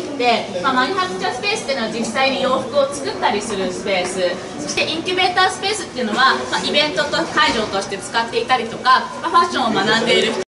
いって、まあ、マニュファクチャースペースっていうのは実際に洋服を作ったりするスペースそしてインキュベータースペースっていうのは、まあ、イベントと会場として使っていたりとか、まあ、ファッションを学んでいる人